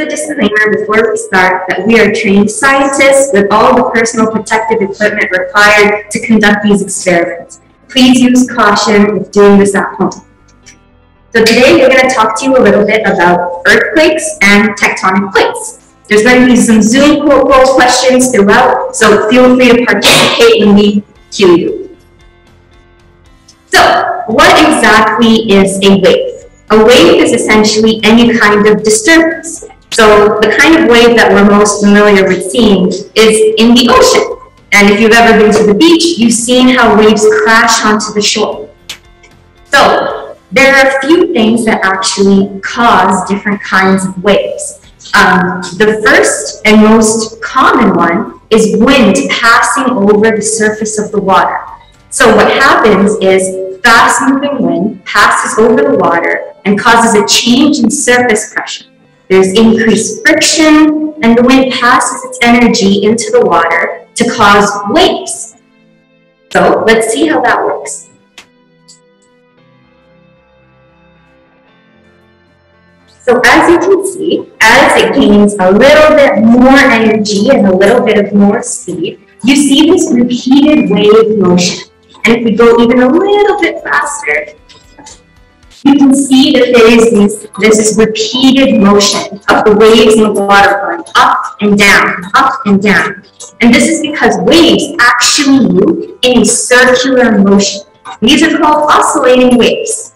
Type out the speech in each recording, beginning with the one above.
a disclaimer before we start that we are trained scientists with all the personal protective equipment required to conduct these experiments. Please use caution if doing this at home. So today we're going to talk to you a little bit about earthquakes and tectonic plates. There's going to be some Zoom poll questions throughout, so feel free to participate when we cue you. So, what exactly is a wave? A wave is essentially any kind of disturbance. So the kind of wave that we're most familiar with seeing is in the ocean. And if you've ever been to the beach, you've seen how waves crash onto the shore. So there are a few things that actually cause different kinds of waves. Um, the first and most common one is wind passing over the surface of the water. So what happens is fast moving wind passes over the water and causes a change in surface pressure. There's increased friction, and the wind passes its energy into the water to cause waves. So let's see how that works. So as you can see, as it gains a little bit more energy and a little bit of more speed, you see this repeated wave motion. And if we go even a little bit faster, you can see that there is this, this repeated motion of the waves in the water going up and down, up and down. And this is because waves actually move in a circular motion. These are called oscillating waves.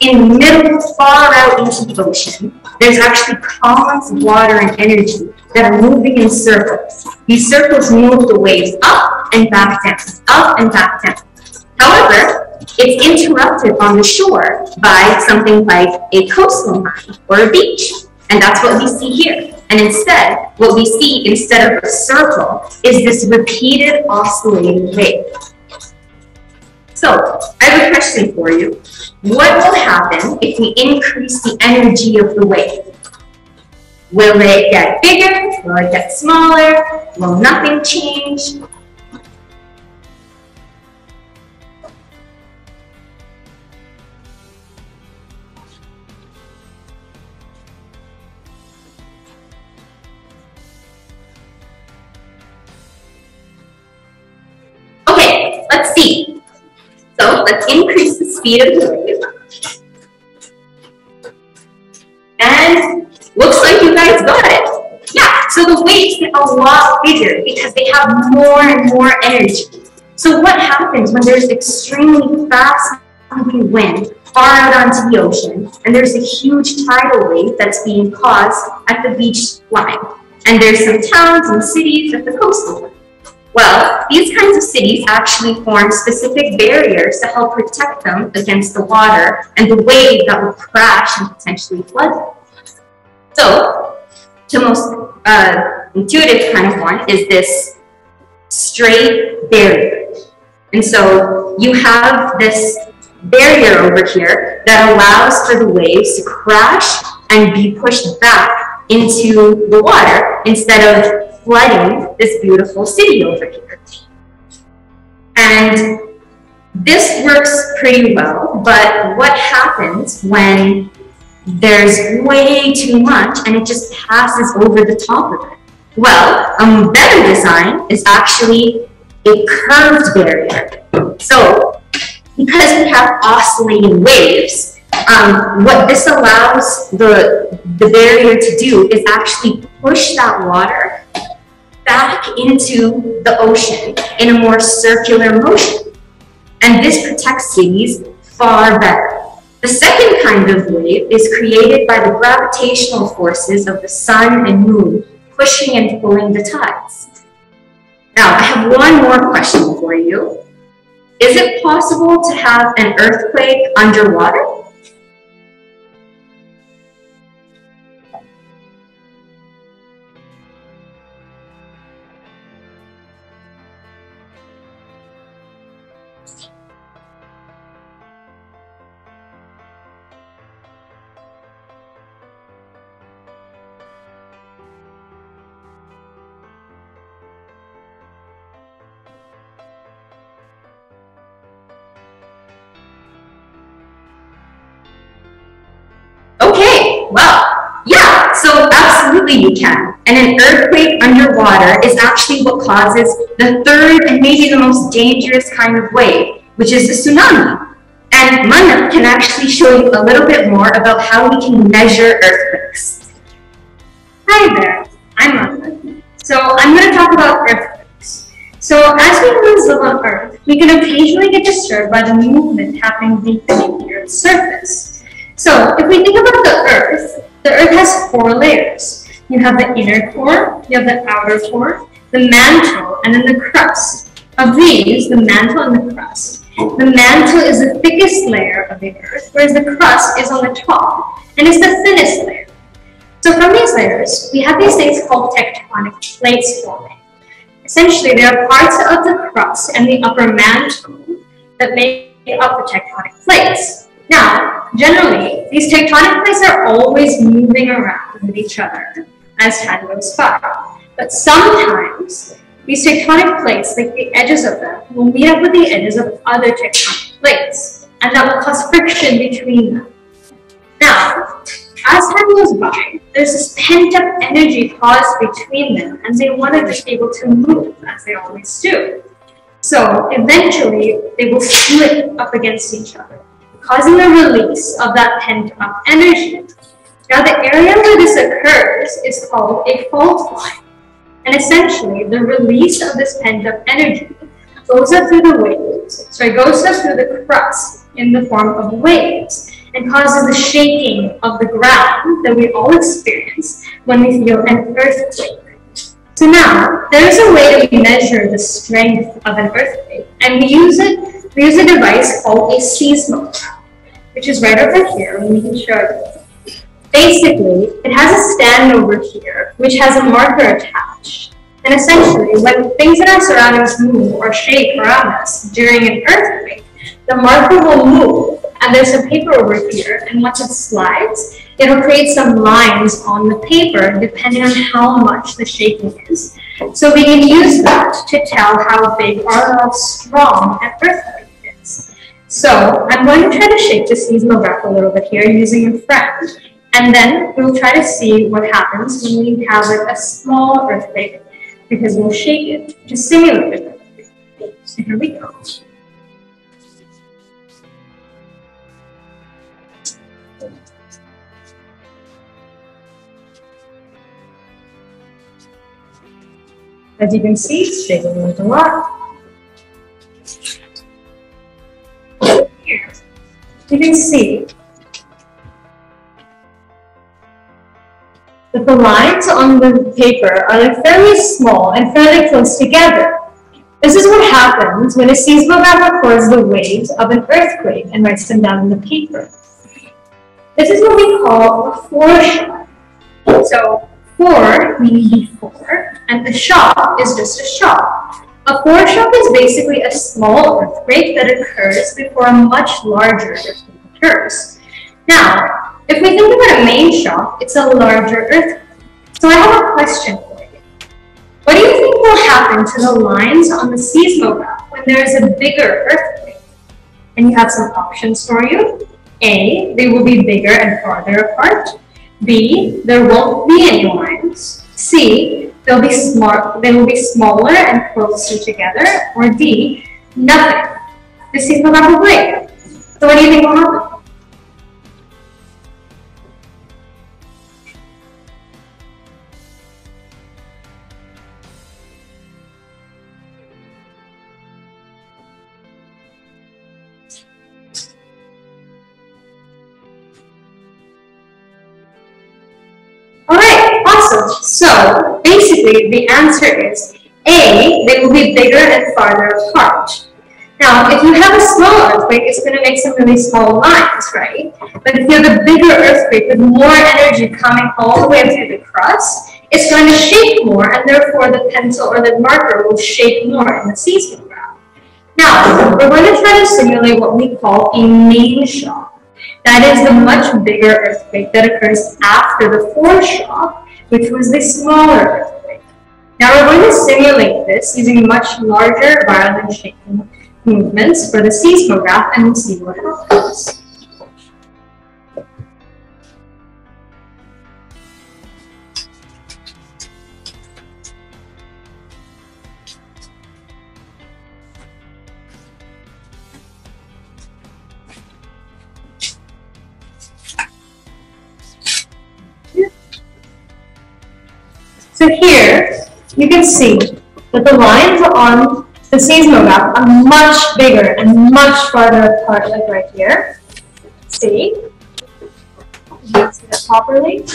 In the middle, far out into the ocean, there's actually columns of water and energy that are moving in circles. These circles move the waves up and back down, up and back down. However, it's interrupted on the shore by something like a coastal line or a beach. And that's what we see here. And instead, what we see instead of a circle is this repeated oscillating wave. So, I have a question for you. What will happen if we increase the energy of the wave? Will it get bigger? Will it get smaller? Will nothing change? Let's see. So let's increase the speed of the wave. And looks like you guys got it. Yeah, so the waves get a lot bigger because they have more and more energy. So what happens when there's extremely fast moving wind far out onto the ocean, and there's a huge tidal wave that's being caused at the beach line. And there's some towns and cities at the coastal. Well, these kinds of cities actually form specific barriers to help protect them against the water and the wave that will crash and potentially flood them. So, the most uh, intuitive kind of one is this straight barrier. And so you have this barrier over here that allows for the waves to crash and be pushed back into the water instead of flooding this beautiful city over here. And this works pretty well, but what happens when there's way too much and it just passes over the top of it? Well, a better design is actually a curved barrier. So, because we have oscillating waves, um, what this allows the, the barrier to do is actually push that water back into the ocean in a more circular motion. And this protects cities far better. The second kind of wave is created by the gravitational forces of the sun and moon pushing and pulling the tides. Now, I have one more question for you. Is it possible to have an earthquake underwater? Absolutely you can. And an earthquake underwater is actually what causes the third and maybe the most dangerous kind of wave, which is the tsunami. And Mannat can actually show you a little bit more about how we can measure earthquakes. Hi there, I'm Mannat. So I'm going to talk about earthquakes. So as we humans live on Earth, we can occasionally get disturbed by the movement happening beneath the Earth's surface. So if we think about the Earth, the Earth has four layers. You have the inner core, you have the outer core, the mantle, and then the crust. Of these, the mantle and the crust, the mantle is the thickest layer of the Earth, whereas the crust is on the top, and is the thinnest layer. So from these layers, we have these things called tectonic plates forming. Essentially, there are parts of the crust and the upper mantle that make up the tectonic plates. Now, generally, these tectonic plates are always moving around with each other as time goes by. But sometimes, these tectonic plates, like the edges of them, will meet up with the edges of other tectonic plates, and that will cause friction between them. Now, as time goes by, there's this pent-up energy caused between them, and they want to be able to move, as they always do. So, eventually, they will slip up against each other causing a release of that pent-up energy. Now the area where this occurs is called a fault line. And essentially, the release of this pent-up energy goes up through the waves, so it goes up through the crust in the form of waves and causes the shaking of the ground that we all experience when we feel an earthquake. So now, there's a way that we measure the strength of an earthquake, and we use it, we use a device called a seismograph which is right over here, and we can show you. Basically, it has a stand over here, which has a marker attached. And essentially, when things in our surroundings move or shake around us during an earthquake, the marker will move, and there's some paper over here, and once it slides, it'll create some lines on the paper depending on how much the shaking is. So we can use that to tell how big or how strong an earthquake is. so I'm going to try to shake this the seismograph a little bit here using a friend. And then we'll try to see what happens when we have like a small earthquake because we'll shake it to simulate. So here we go. As you can see, it's shaking a lot. Here, you can see the lines on the paper are like fairly small and fairly close together. This is what happens when a seismograph records the waves of an earthquake and writes them down in the paper. This is what we call a foreshock. So, fore meaning before, and the shock is just a shock. A foreshock is basically a small earthquake that occurs before a much larger earthquake occurs. Now, if we think about a main shock, it's a larger earthquake. So I have a question for you. What do you think will happen to the lines on the seismograph when there is a bigger earthquake? And you have some options for you. A, they will be bigger and farther apart. B, there won't be any lines. C, they'll be small, they will be smaller and closer together, or D, nothing. The sequel will break. So what do you think will happen? Alright, awesome. So basically the answer is A, they will be bigger and farther apart. Now, if you have a small earthquake, it's going to make some really small lines, right? But if you have a bigger earthquake with more energy coming all the way through the crust, it's going to shake more, and therefore the pencil or the marker will shake more in the seismograph. Now, we're going to try to simulate what we call a main shock. That is the much bigger earthquake that occurs after the foreshock, which was the smaller earthquake. Now we're going to simulate this using much larger violent shaking movements for the seismograph and we'll see what happens. So here, you can see that the lines on the seismograph are much bigger and much farther apart, like right here. See? You can see that properly.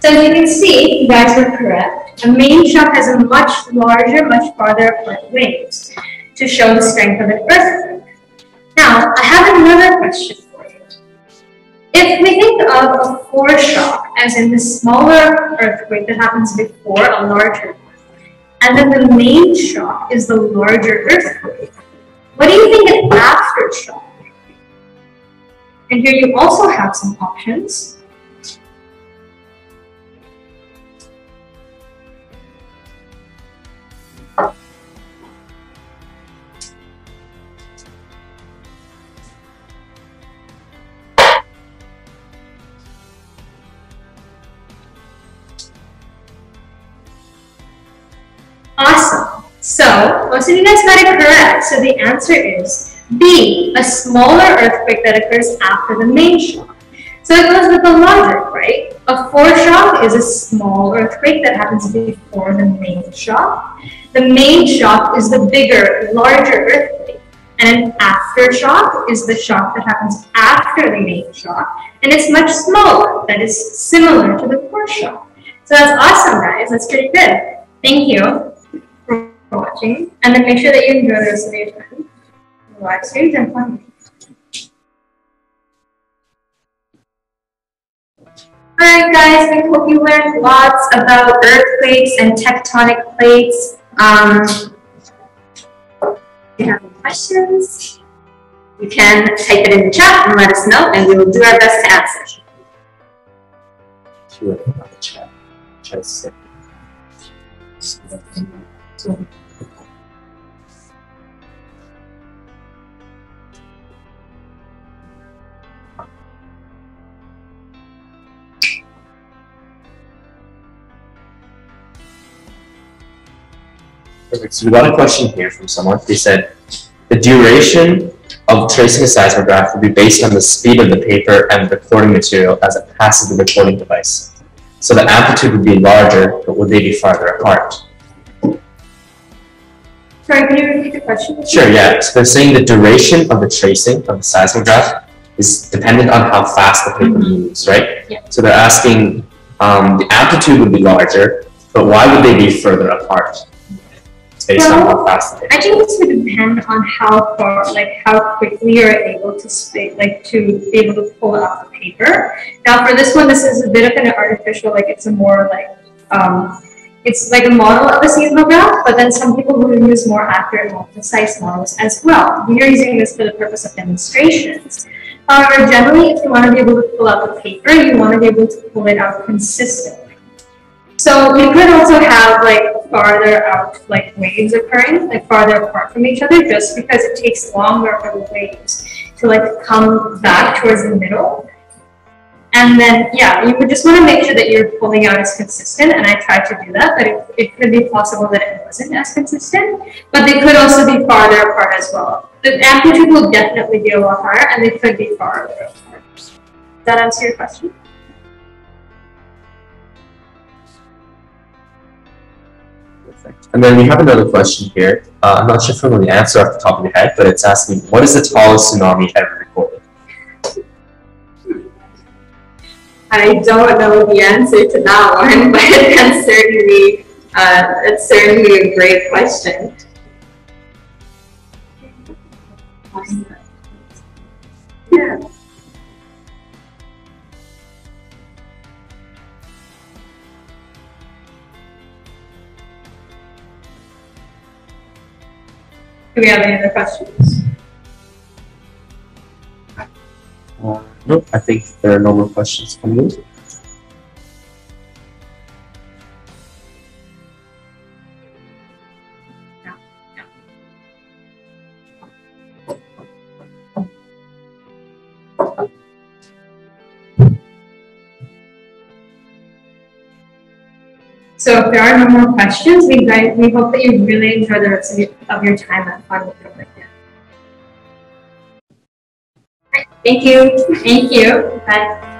So you can see, you guys were correct. The main shock has a much larger, much farther apart waves to show the strength of an earthquake. Now, I have another question. If we think of a foreshock, as in the smaller earthquake that happens before a larger one, and then the main shock is the larger earthquake, what do you think an aftershock? And here you also have some options. So, you guys got it correct. So the answer is B, a smaller earthquake that occurs after the main shock. So it goes with the logic, right? A foreshock is a small earthquake that happens before the main shock. The main shock is the bigger, larger earthquake. And an aftershock is the shock that happens after the main shock. And it's much smaller, that is similar to the foreshock. So that's awesome, guys. That's pretty good. Thank you watching. And then make sure that you enjoy the rest of your time. Live streams and fun. Alright guys, we hope you learned lots about earthquakes and tectonic plates. Um, if you have any questions, you can type it in the chat and let us know and we will do our best to answer. Q&A on the chat. Just Perfect. So we got a question here from someone. They said the duration of tracing a seismograph will be based on the speed of the paper and the recording material as it passes the recording device. So the amplitude would be larger, but would they be farther apart? Sorry, can you repeat the question? Sure, yeah. So they're saying the duration of the tracing of the seismograph is dependent on how fast the paper moves, right? Yeah. So they're asking um, the amplitude would be larger, but why would they be further apart? Based on how fast I think this would depend on how far, like how quickly you're able to speak, like to be able to pull out the paper. Now for this one, this is a bit of an artificial, like it's a more like, um, it's like a model of a seismograph, but then some people will use more accurate, more precise models as well. We are using this for the purpose of demonstrations. However, generally, if you want to be able to pull out the paper, you want to be able to pull it out consistently. So you could also have like farther out like waves occurring, like farther apart from each other, just because it takes longer for the waves to like come back towards the middle. And then, yeah, you would just want to make sure that you're pulling out as consistent, and I tried to do that, but it, it could be possible that it wasn't as consistent, but they could also be farther apart as well. The amplitude will definitely be a lot higher, and they could be farther apart. Does that answer your question? Perfect. And then we have another question here. Uh, I'm not sure if I know the answer off the top of your head, but it's asking, what is the tallest tsunami ever recorded? I don't know the answer to that one, but that's certainly uh, that's certainly a great question. Yeah. Do we have any other questions? Uh, nope, I think there are no more questions coming in. So if there are no more questions, we, we hope that you really enjoy the rest of your, of your time at Fun with Your Lincoln. Thank you. Thank you. Bye.